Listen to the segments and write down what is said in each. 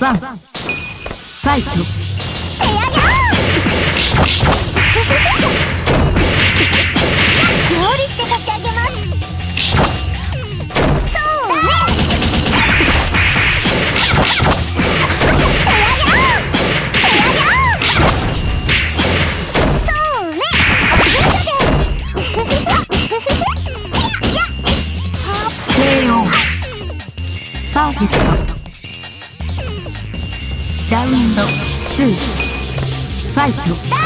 ワンファイト Faz.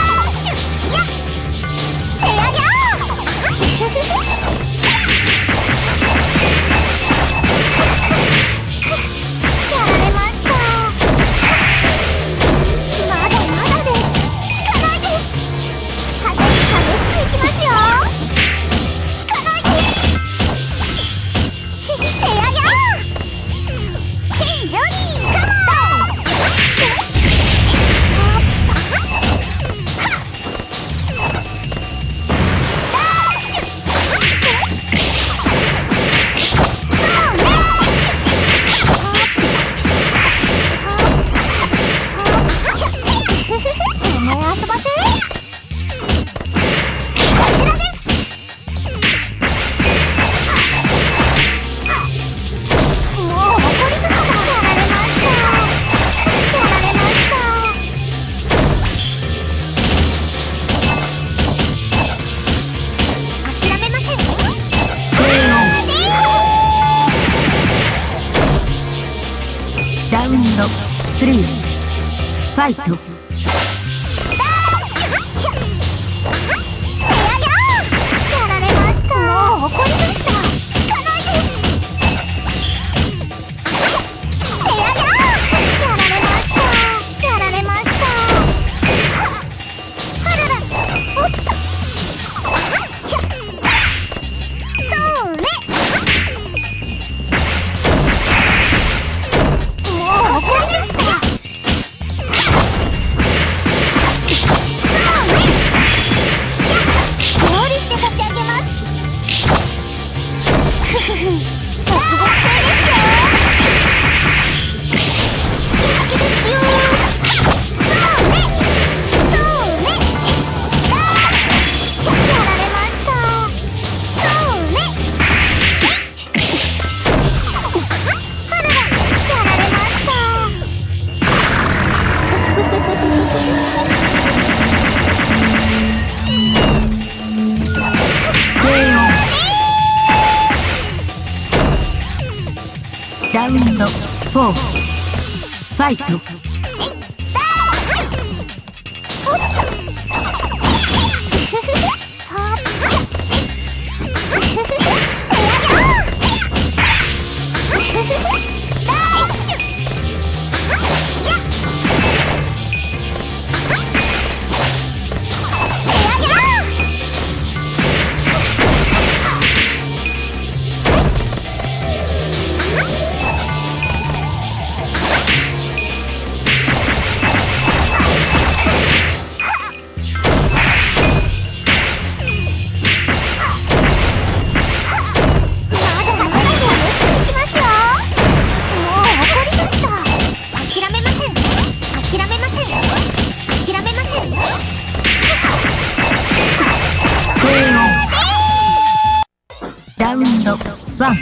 Vamos!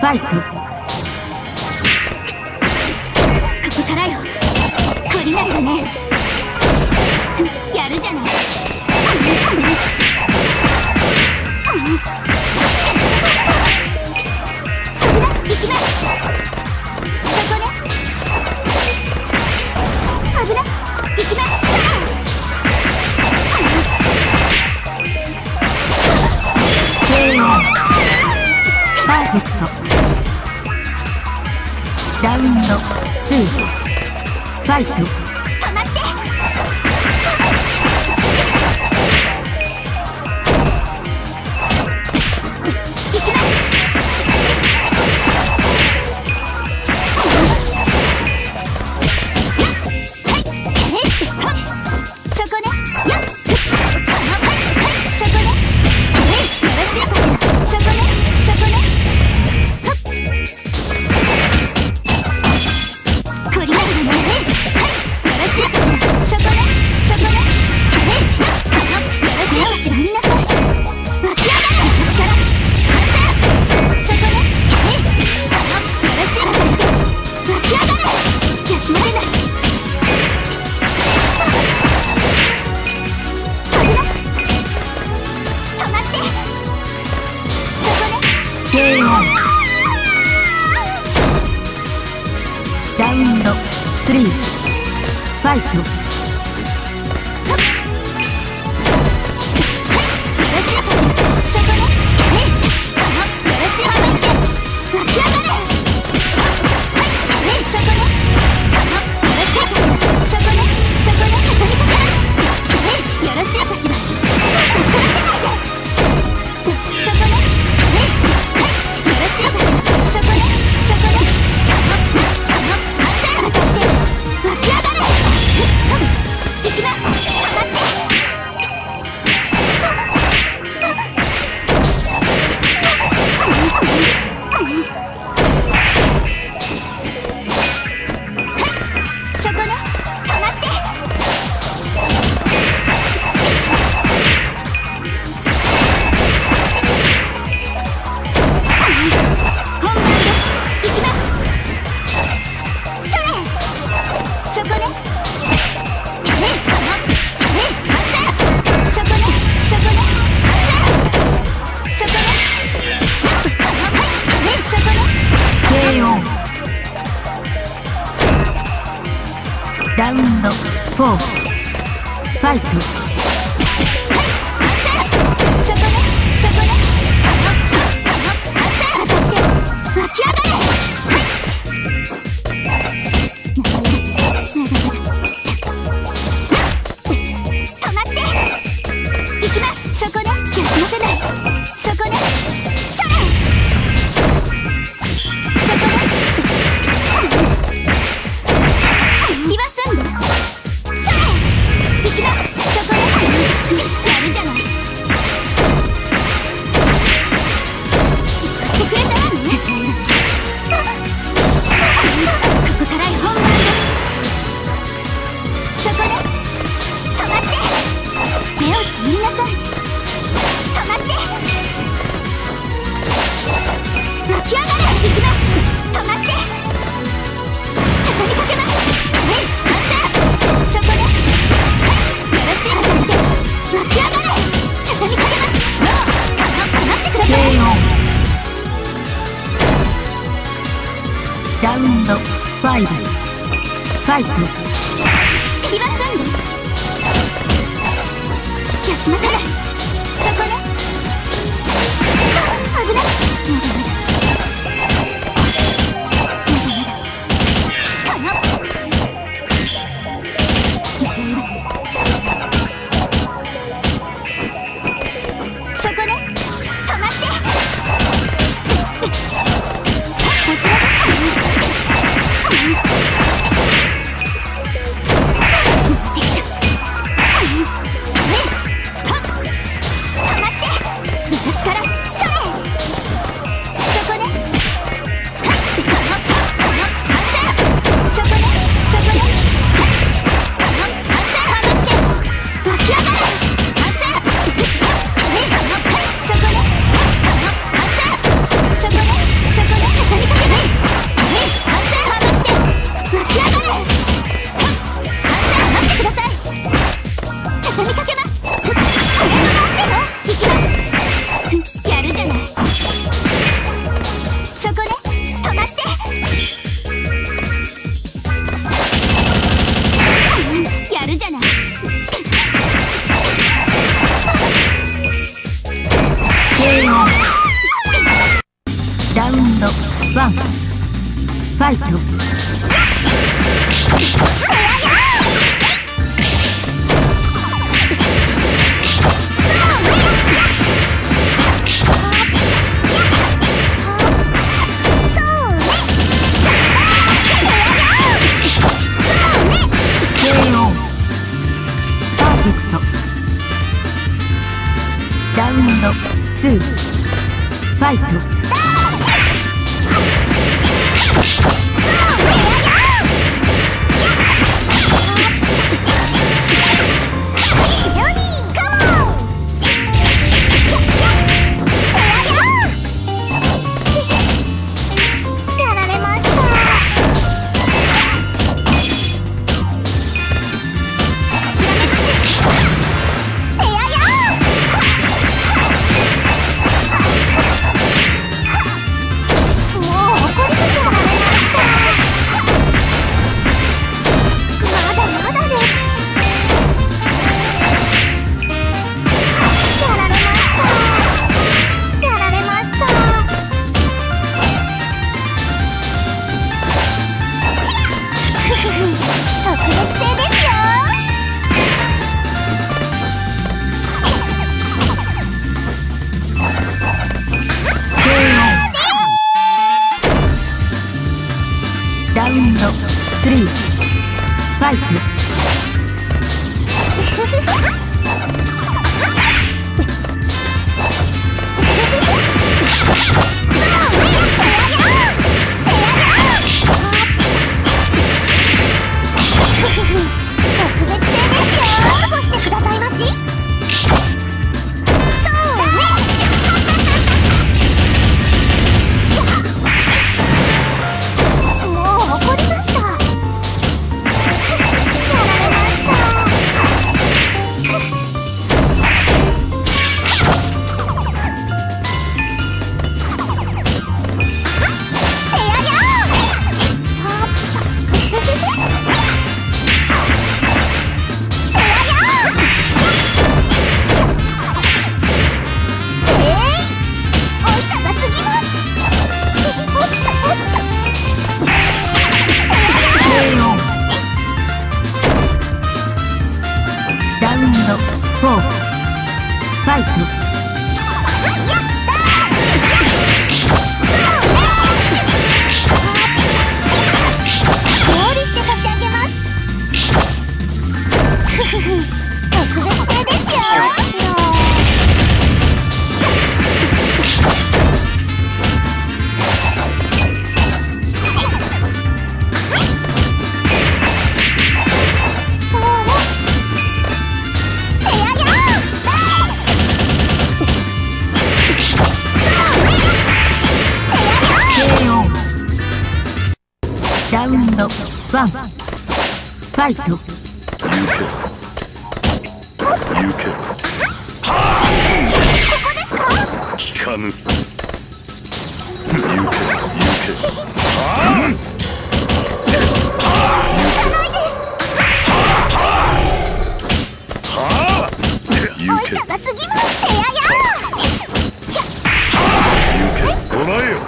Vai! two, fight. ラウンド4ファイト Citizens. ワンファイトここですか聞かぬ行け行けはあ食らい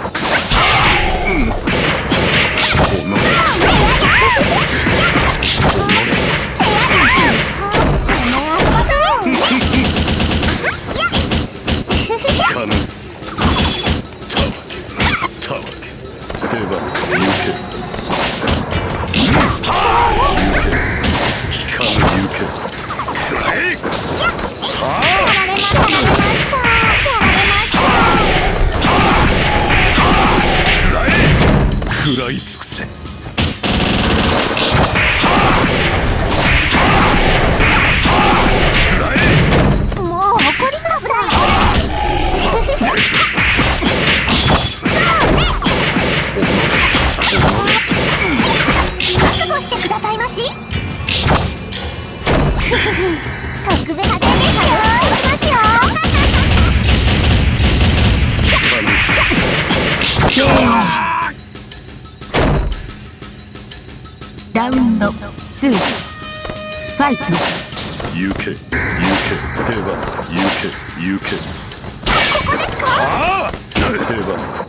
2ファイト行け行けでは行け行けここですか？ああ！では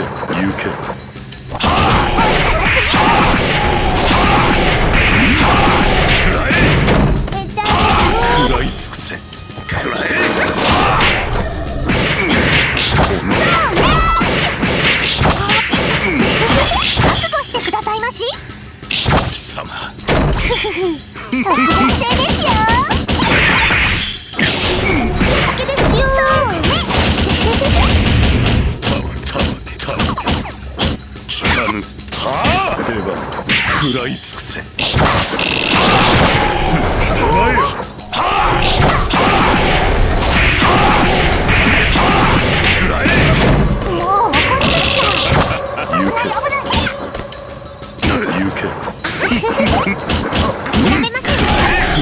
can, you can.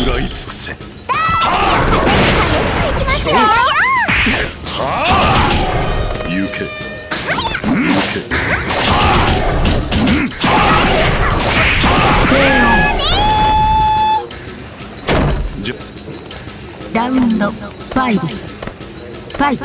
らい尽くせはしくいきますよはあラウンド5ファイト。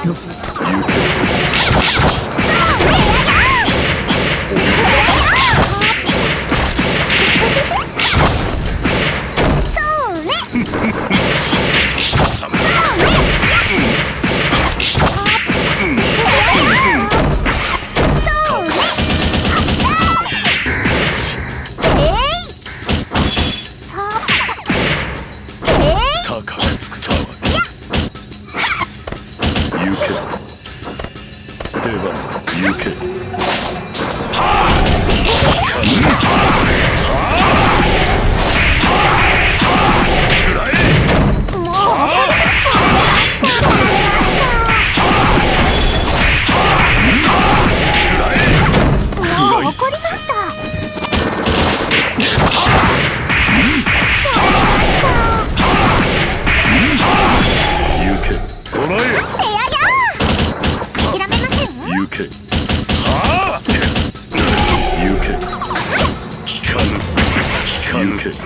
抜け激しくいき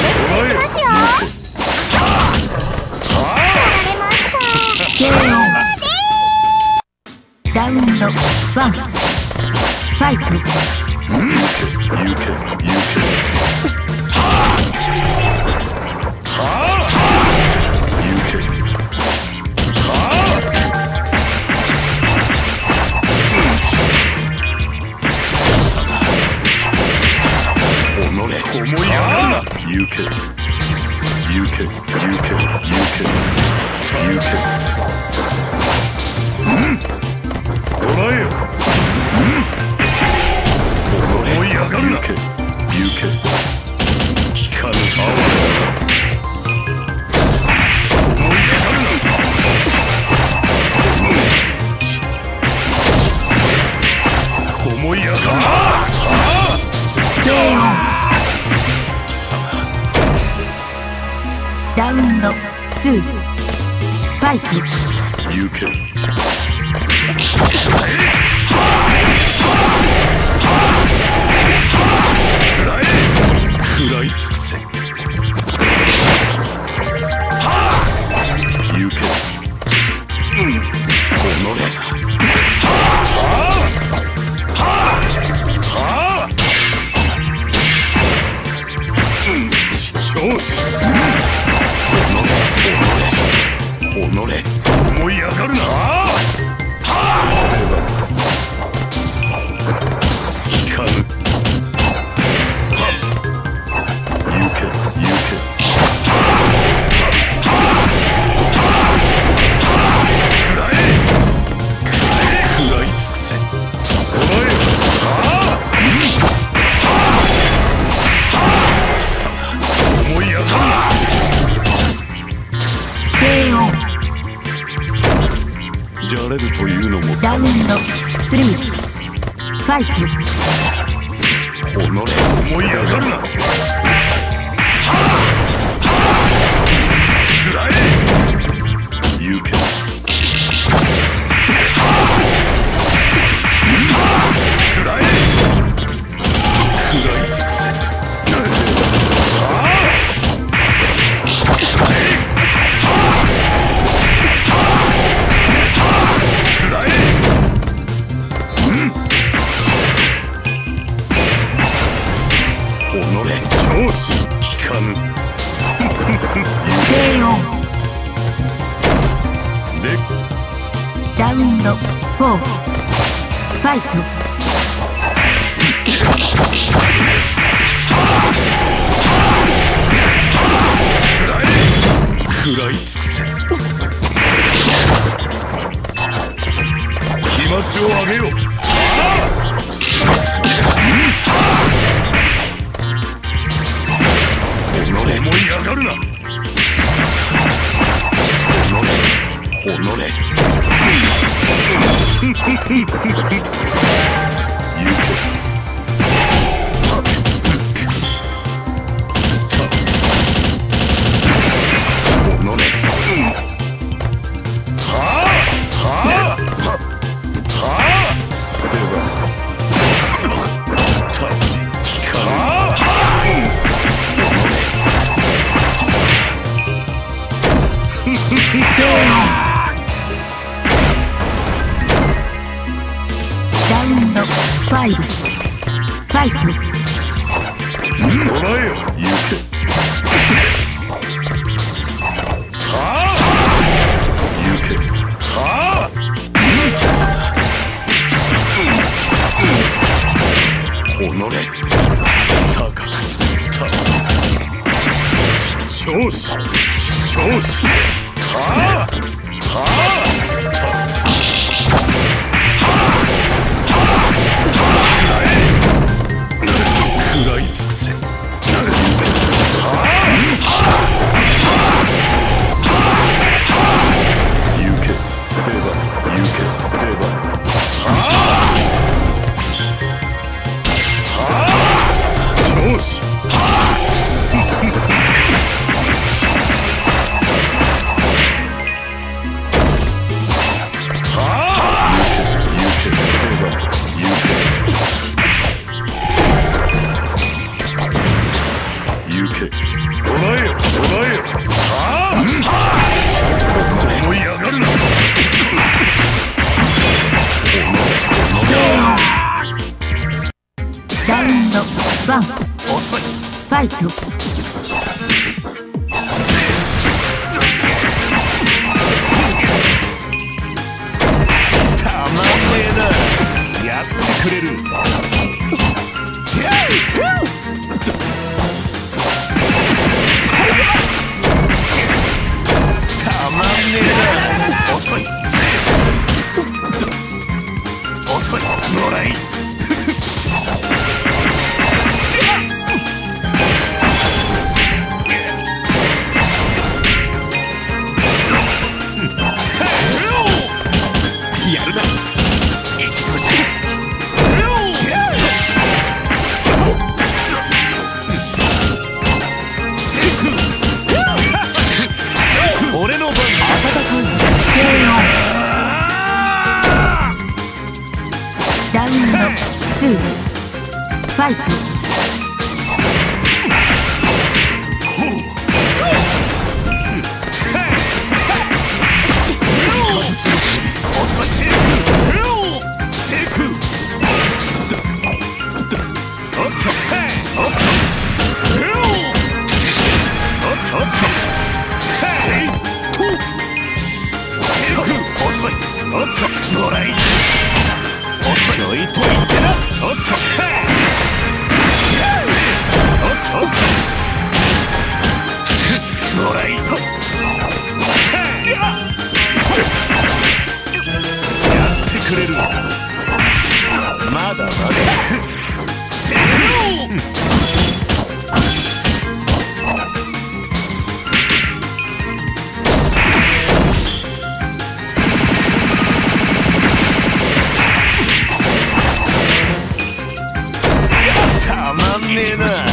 ますよ取られましたダウンドンファイトけけけ UK UK UK UK うん Thank you. ンド4ファイト。食らい。くせ気持ちを上げ思い。上がるな You Nina.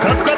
カツカ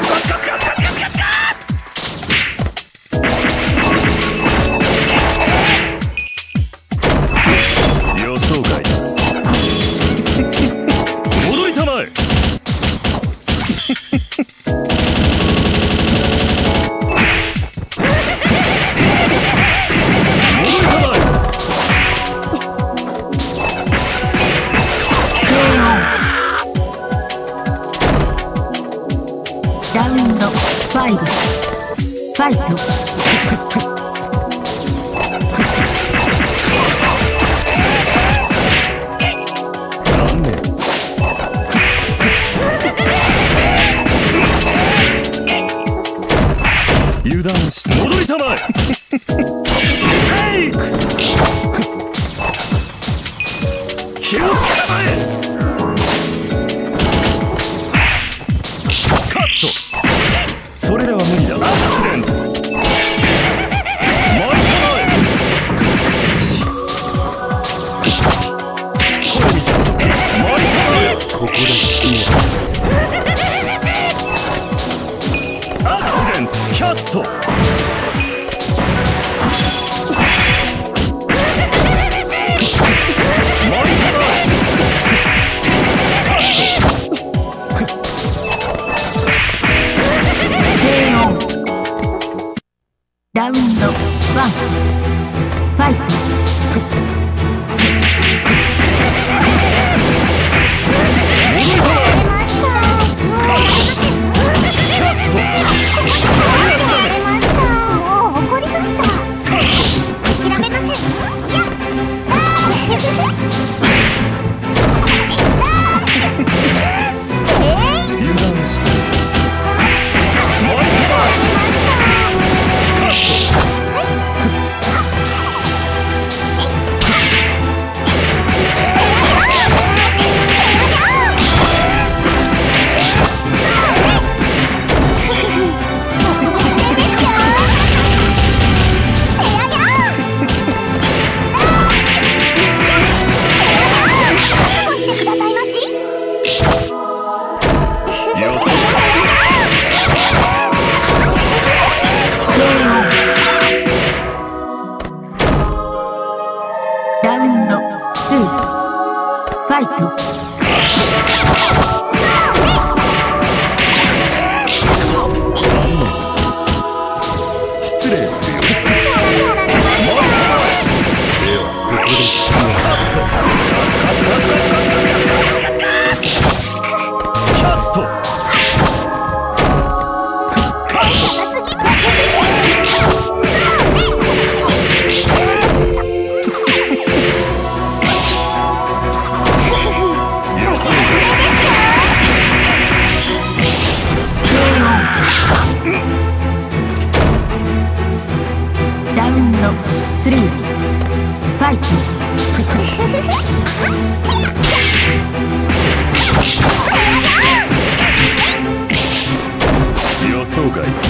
ラウンド1 Come to 障害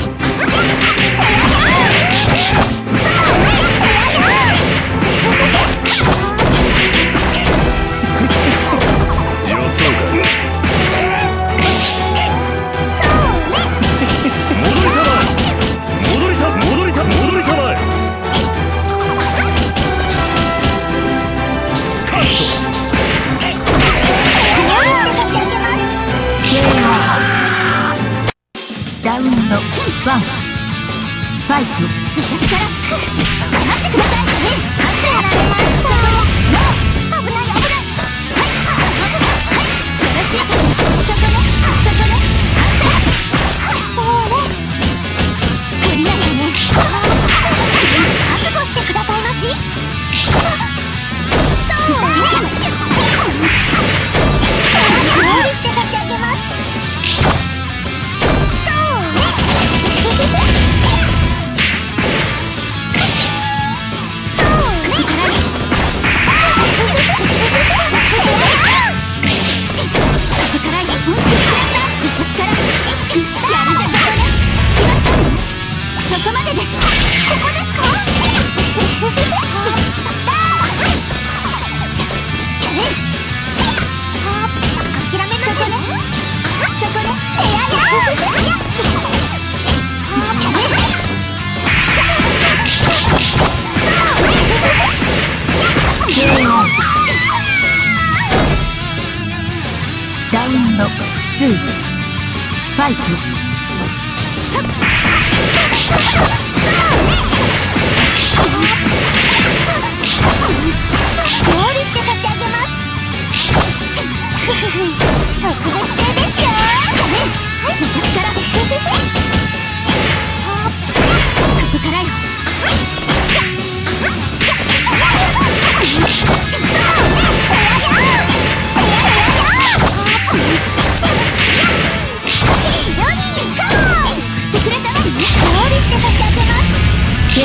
ラ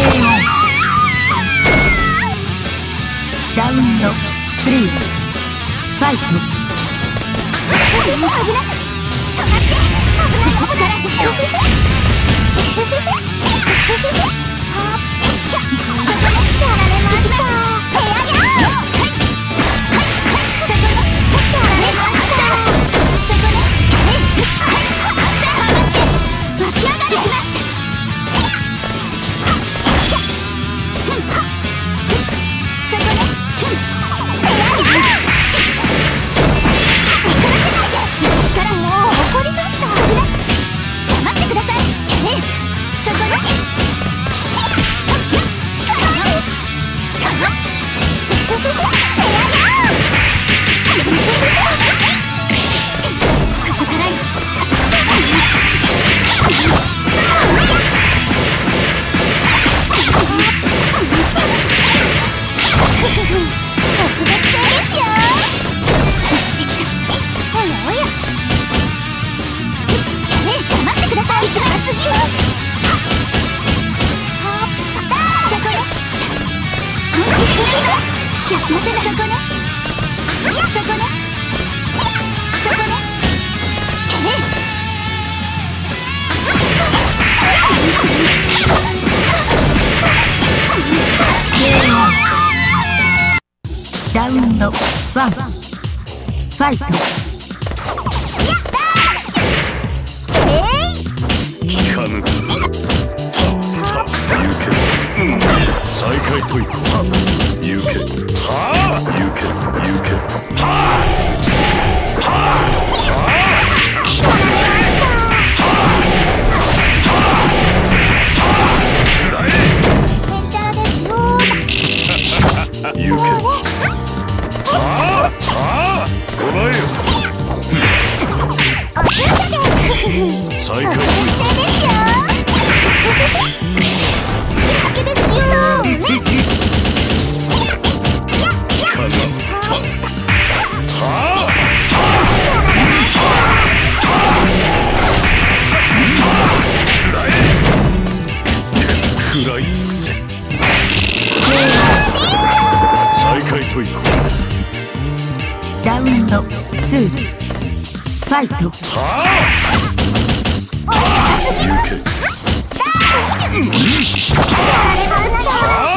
ウンド3ファイト危ない止まって危ないらはいラウンドワンファイト効かたた行けん再開といこうけはゆけ行けはあはあはあはあ You can. 食らい尽くせ再開といこうラウンド2ファイト。おっ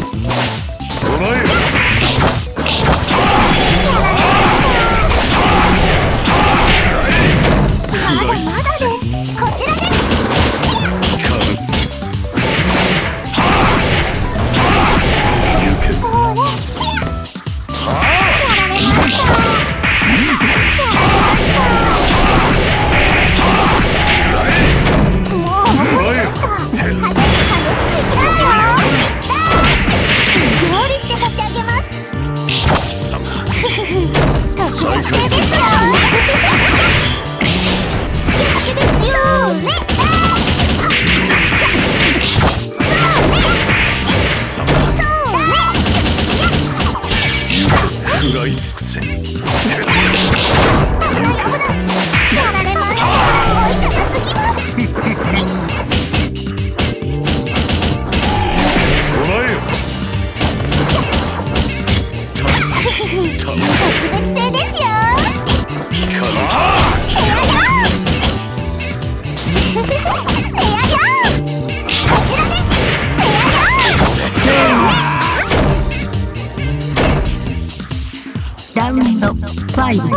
ァイフ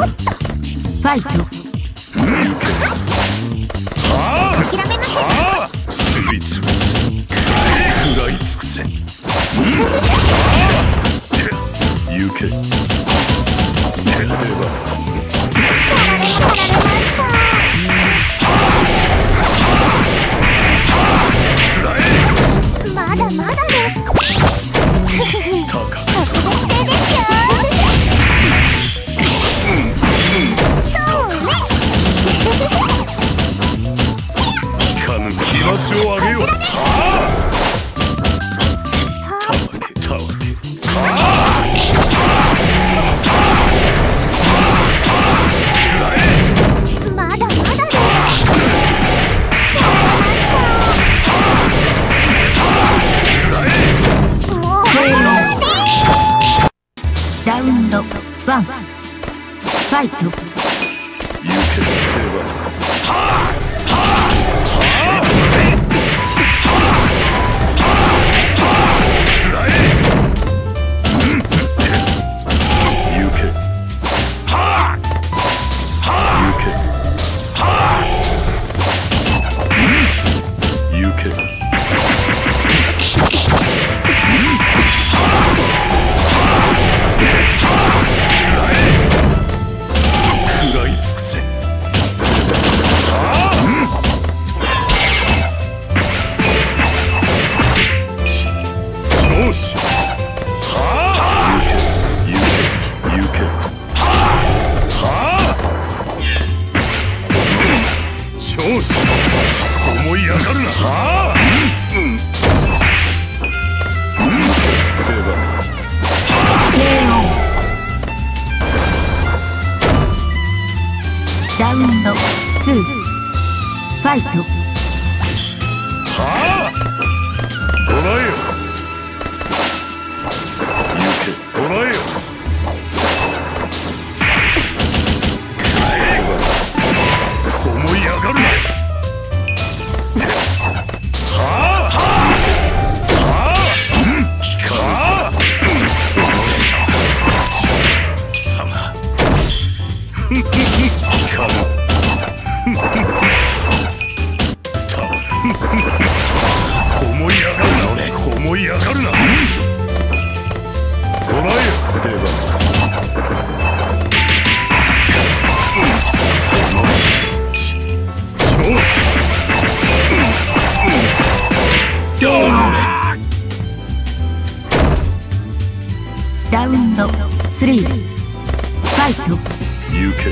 ァイト、諦めませんすりつぶ食らいつくせ、行けてればラウンド3ファイト。行け